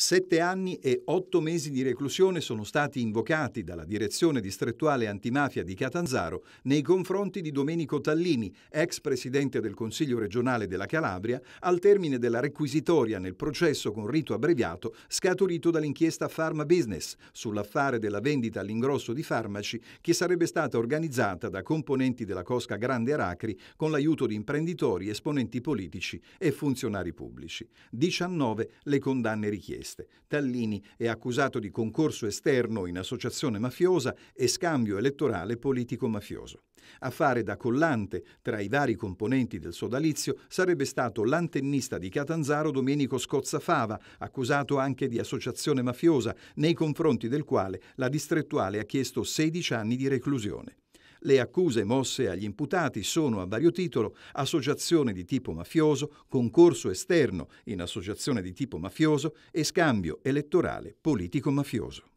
Sette anni e otto mesi di reclusione sono stati invocati dalla Direzione Distrettuale Antimafia di Catanzaro nei confronti di Domenico Tallini, ex presidente del Consiglio regionale della Calabria, al termine della requisitoria nel processo con rito abbreviato scaturito dall'inchiesta Pharma Business sull'affare della vendita all'ingrosso di farmaci che sarebbe stata organizzata da componenti della Cosca Grande Aracri con l'aiuto di imprenditori, esponenti politici e funzionari pubblici. 19 le condanne richieste richieste. Tallini è accusato di concorso esterno in associazione mafiosa e scambio elettorale politico-mafioso. A fare da collante tra i vari componenti del sodalizio sarebbe stato l'antennista di Catanzaro Domenico Scozzafava, accusato anche di associazione mafiosa, nei confronti del quale la distrettuale ha chiesto 16 anni di reclusione. Le accuse mosse agli imputati sono a vario titolo associazione di tipo mafioso, concorso esterno in associazione di tipo mafioso e scambio elettorale politico-mafioso.